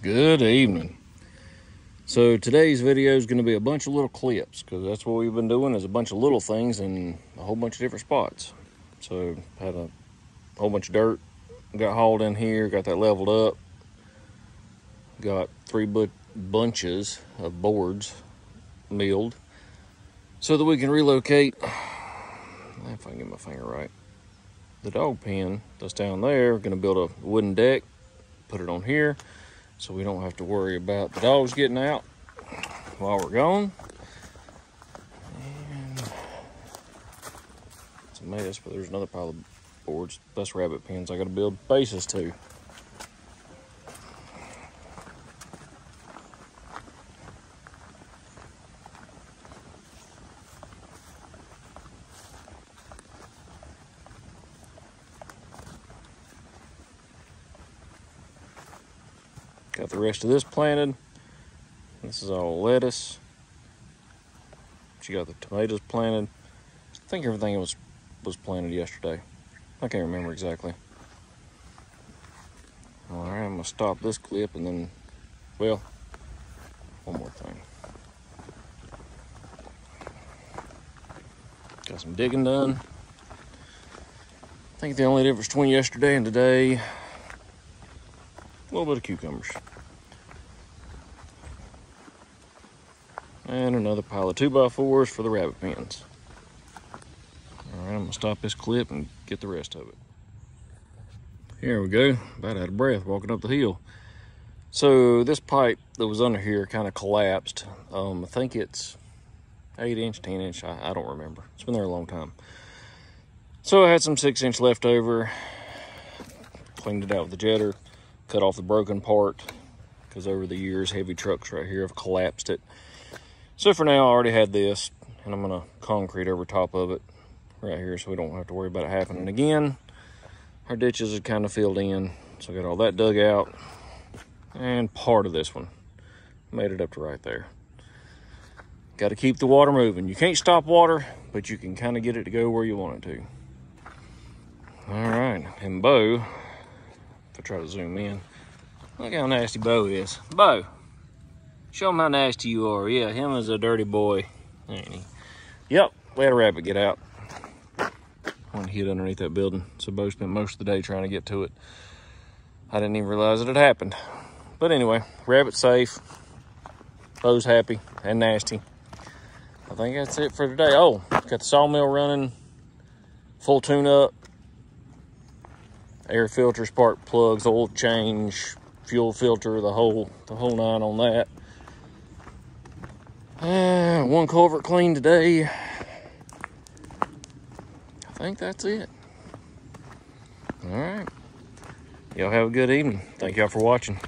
Good evening. So today's video is going to be a bunch of little clips because that's what we've been doing is a bunch of little things in a whole bunch of different spots. So had a whole bunch of dirt, got hauled in here, got that leveled up, got three bu bunches of boards milled so that we can relocate, if I can get my finger right, the dog pen that's down there. We're going to build a wooden deck, put it on here so we don't have to worry about the dogs getting out while we're gone. And it's a mess, but there's another pile of boards. That's rabbit pens I gotta build bases to. Got the rest of this planted. This is all lettuce. She got the tomatoes planted. I think everything was was planted yesterday. I can't remember exactly. All right, I'm gonna stop this clip and then, well, one more thing. Got some digging done. I think the only difference between yesterday and today, a little bit of cucumbers. And another pile of 2x4s for the rabbit pens. All right, I'm gonna stop this clip and get the rest of it. Here we go, about out of breath walking up the hill. So this pipe that was under here kind of collapsed. Um, I think it's eight inch, 10 inch, I, I don't remember. It's been there a long time. So I had some six inch left over, cleaned it out with the jetter, cut off the broken part, because over the years, heavy trucks right here have collapsed it. So for now, I already had this, and I'm gonna concrete over top of it right here so we don't have to worry about it happening again. Our ditches are kind of filled in, so I got all that dug out. And part of this one, made it up to right there. Got to keep the water moving. You can't stop water, but you can kind of get it to go where you want it to. All right, and Bo, I try to zoom in, look how nasty Bo is. Bo, Show him how nasty you are. Yeah, him is a dirty boy, ain't he? Yep, we had a rabbit get out. One hid underneath that building. So Bo spent most of the day trying to get to it. I didn't even realize it had happened. But anyway, rabbit's safe. Bo's happy and nasty. I think that's it for today. Oh, got the sawmill running. Full tune up. Air filter, spark plugs, oil change, fuel filter, the whole the whole nine on that. Uh, one culvert clean today. I think that's it. All right. Y'all have a good evening. Thank y'all for watching.